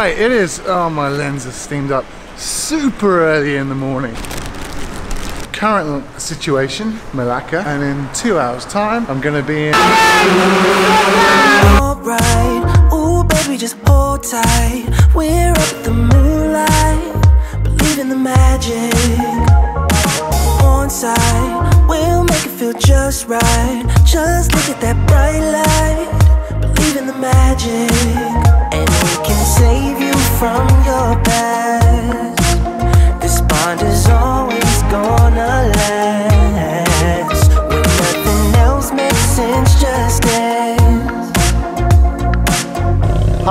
Right, it is, oh my lens is steamed up super early in the morning. Current situation, Malacca, and in two hours time, I'm gonna be in... Alright, baby just hold tight We're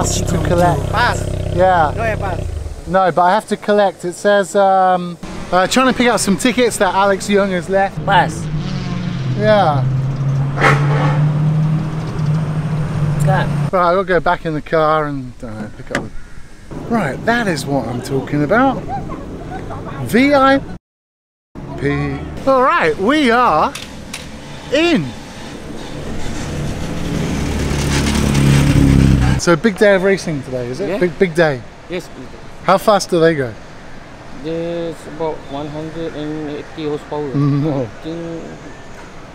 Pass to collect. Pass. Yeah. No pass. No, but I have to collect. It says, um, uh, trying to pick up some tickets that Alex Yoong has left. Pass. Yeah. Right, we'll go back in the car and uh, pick up. Right, that is what I'm talking about. VIP. All right, we are in. So big day of racing today, is it? Yeah. Big big day. Yes, How fast do they go? there's about 180 horsepower. No. I think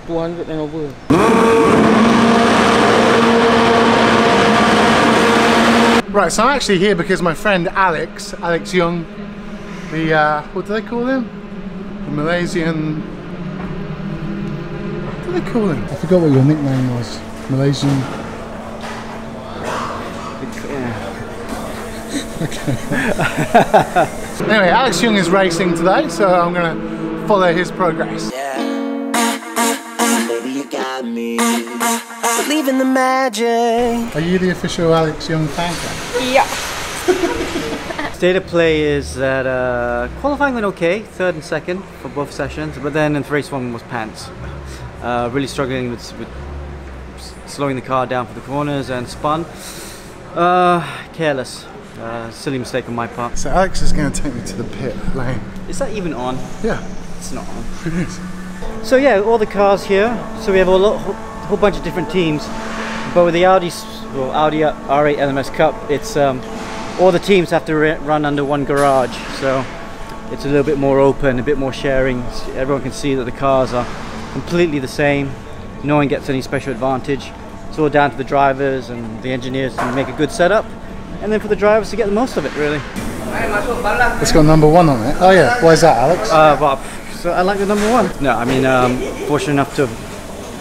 200 and over. Right, so I'm actually here because my friend Alex, Alex Yoong, the uh, what do they call him? The Malaysian. What do they call him? I forgot what your nickname was. Malaysian. okay. anyway, Alex Yoong is racing today, so I'm gonna follow his progress. Baby, you got me. Believe in the magic. Are you the official Alex Yoong fan club? State of play is that uh, qualifying went okay, third and second for both sessions, but then in race one was pants. Uh, really struggling with, with slowing the car down for the corners and spun. Uh, careless. Uh, silly mistake on my part. So Alex is going to take me to the pit lane. Is that even on? Yeah, It's not on. it is. So yeah, all the cars here. So we have a lot, whole, bunch of different teams, but with the Audi, well, Audi R8 LMS Cup, it's um, all the teams have to run under one garage. So it's a little bit more open, a bit more sharing. Everyone can see that the cars are completely the same. No one gets any special advantage. It's all down to the drivers and the engineers to make a good setup, and then for the drivers to get the most of it, really. It's got number one on it. Oh yeah, why is that, Alex? Uh, well, so I like the number one. No, I mean, um, fortunate enough to,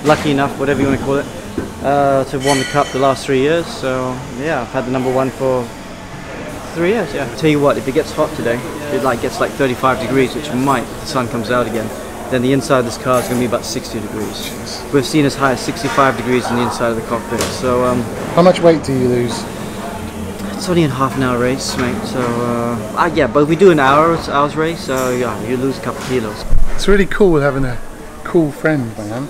lucky enough, whatever you want to call it, uh, to have won the cup the last three years. So yeah, I've had the number one for three years. Yeah. Tell you what, if it gets hot today, it like gets like 35 degrees, which might if the sun comes out again. Then the inside of this car is going to be about 60 degrees. We've seen as high as 65 degrees in the inside of the cockpit. So um, How much weight do you lose? It's only a half an hour race, mate. So uh, uh, yeah, but we do an hour hours race. So yeah, you lose a couple of kilos. It's really cool having a cool friend, man.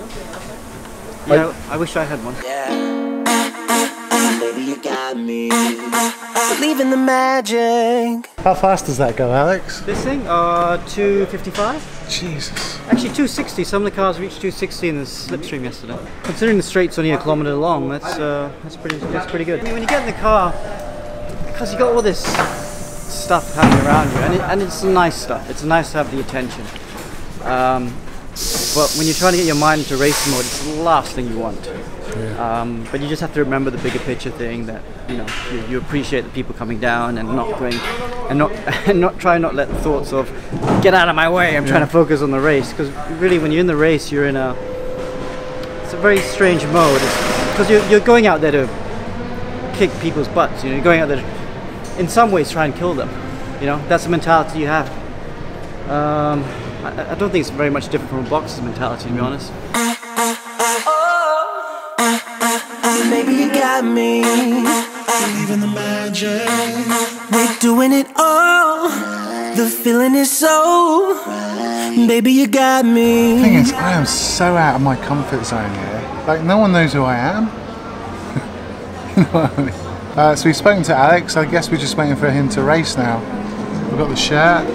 Yeah, I wish I had one. Yeah, baby, you got me. Believe in the magic. How fast does that go, Alex? This thing, uh, 255? Jesus. Actually, 260. Some of the cars reached 260 in the slipstream yesterday. Considering the straight's only a kilometer long, that's uh, that's pretty that's pretty good. I mean, when you get in the car, because you got all this stuff happening around you, and, it, and it's nice stuff. It's nice to have the attention. Um, but when you're trying to get your mind into race mode, it's the last thing you want. Um, but you just have to remember the bigger picture thing that you know you, you appreciate the people coming down and not going and not and not try not let the thoughts of get out of my way. I'm trying to focus on the race because really when you're in the race, you're in a it's a very strange mode because you're, you're going out there to kick people's butts. You know, you're going out there to, in some ways try and kill them. You know, that's the mentality you have. Um, I, I don't think it's very much different from a boxer's mentality, to be honest. Baby, you got me. Believe in the magic. We're doing it all. The feeling is so. Baby, you got me. The thing is, I am so out of my comfort zone here. Like, no one knows who I am. you know what I mean? Uh, so we've spoken to Alex. I guess we're just waiting for him to race now. We've got the shirt.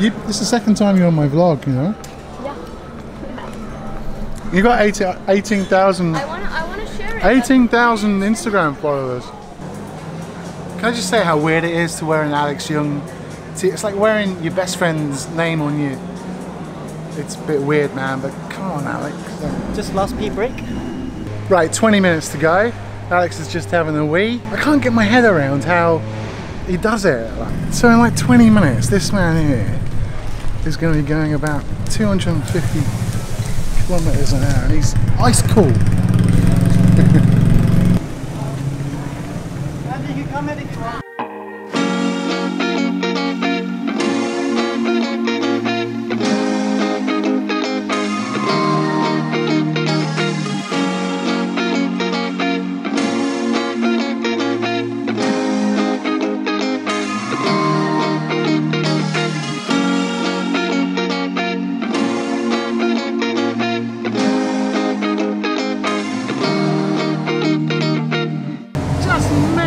You, this is the second time you're on my vlog, you know? Yeah. You got 18 18,000. I wanna I wanna share 18,000 Instagram followers. Can I just say how weird it is to wear an Alex Yoong? See, it's like wearing your best friend's name on you. It's a bit weird, man, but come on, Alex. Just last pee break. Right, 20 minutes to go. Alex is just having a wee. I can't get my head around how he does it. Like, so in like 20 minutes, this man here is going to be going about 250 kilometers an hour, and he's ice cool.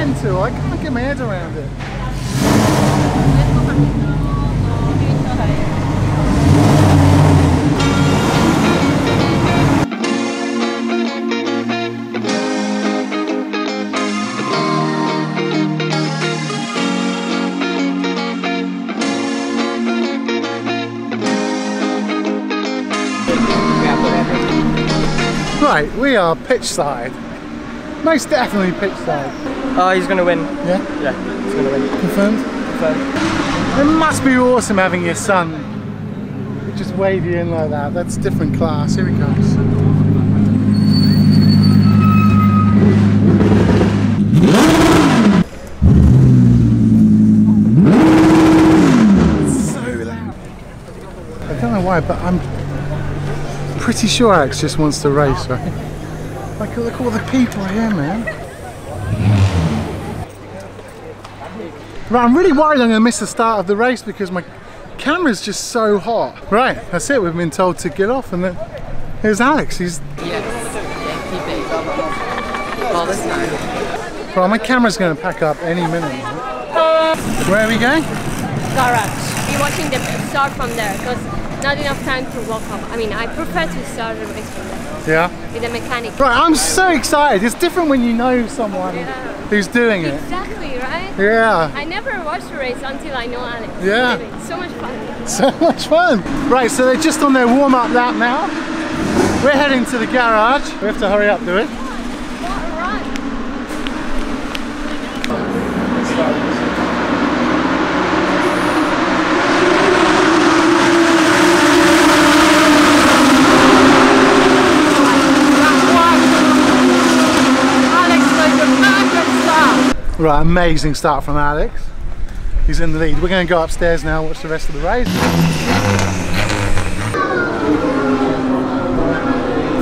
Just mental. I can't get my head around it. Right, we are pitch side. Most definitely pitch side. Oh, he's gonna win. Yeah? Yeah, he's gonna win. Confirmed? Confirmed. It must be awesome having your son just wave you in like that. That's different class. Here he comes. It's so loud. I don't know why, but I'm pretty sure Alex just wants to race, right? Like, look at all the people here, man. Right, I'm really worried I'm going to miss the start of the race because my camera's just so hot. Right, that's it. We've been told to get off, and then here's Alex. He's Yes, Yankee babe. All the time. well, my camera's going to pack up any minute. Where are we going? garage. Be watching the start from there because not enough time to walk up. I mean, I prefer to start the race from there Yeah. with the mechanic. Right, I'm so excited. It's different when you know someone Yeah. who's doing it. Exactly? Yeah. I never watched the race until I know Alex. Yeah. So much fun. So much fun. Right, so they're just on their warm-up lap now. We're heading to the garage. We have to hurry up, do it. What a run. Alex made a perfect start. Right, amazing start from Alex. He's in the lead. We're going to go upstairs now and watch the rest of the race.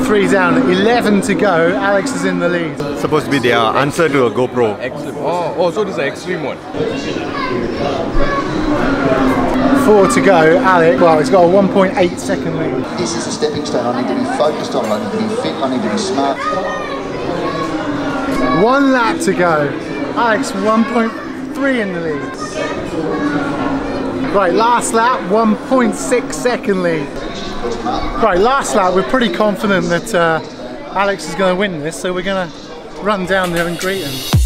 Three down, 11 to go. Alex is in the lead. supposed to be their answer to a GoPro. Extreme. Oh, oh, so this is an extreme one. Four to go. Alex, well, he's got a 1.8 second lead. This is a stepping stone. I need to be focused on. I need to be fit. I need to be smart. One lap to go. Alex, 1.3 in the lead. Right, last lap, 1.6 second lead. Right, last lap, we're pretty confident that uh, Alex is going to win this, so we're going to run down there and greet him.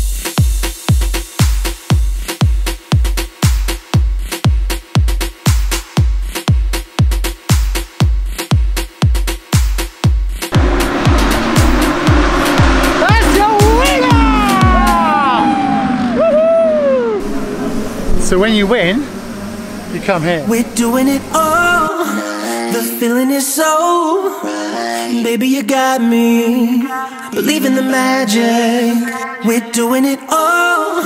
So when you win, you come here. We're doing it all. The feeling is so. Baby, you got me. Believe in the magic. We're doing it all.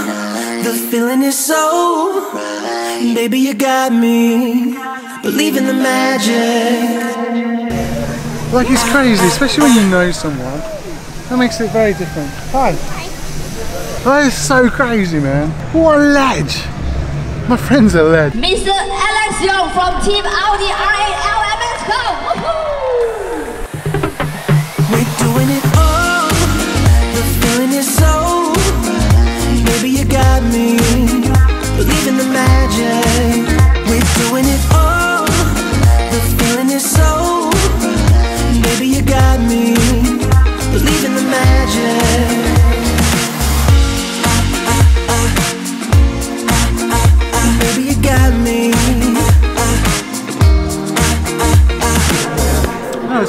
The feeling is so. Baby, you got me. Believe in the magic. Like it's crazy, especially when you know someone. That makes it very different. Hi. That is so crazy, man. What a ledge. My friend's a ledge. Mr. Alex Yoong from Team Audi R8 Go! We're doing it all. The feeling is so. Baby, you got me. Believe in the magic.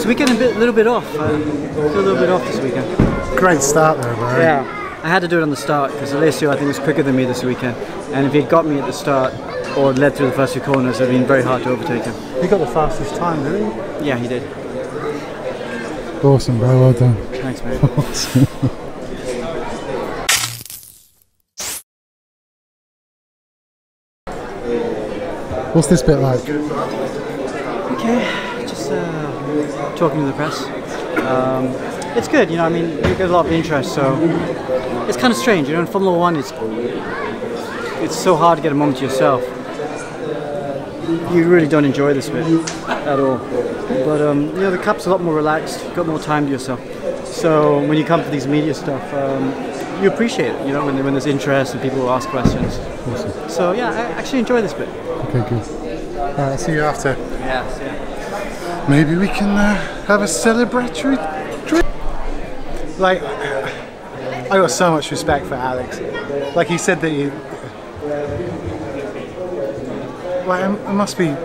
Weekend a bit, little bit off. Uh, feel a little bit off this weekend. Great start there, Barry. Yeah, I had to do it on the start because Alessio I think was quicker than me this weekend, and if he had got me at the start or led through the first few corners, it would have been very hard to overtake him. He got the fastest time, did he? Yeah, he did. Awesome, bro. Well done. Thanks, mate. Awesome. What's this bit like? Okay, uh, talking to the press. Um, it's good, you know. I mean, you get a lot of interest, so it's kind of strange, you know. In Formula One, it's it's so hard to get a moment to yourself. You really don't enjoy this bit at all. But um, you know, the cup's a lot more relaxed. You've got more time to yourself. So when you come to these media stuff, um, you appreciate it. You know, when, when there's interest and people ask questions. Awesome. So yeah, I actually enjoy this bit. Okay, good. Alright, I'll see you after. Yeah. Maybe we can uh, have a celebratory drink. Like, I got so much respect for Alex. Like he said that he. Like, it must be.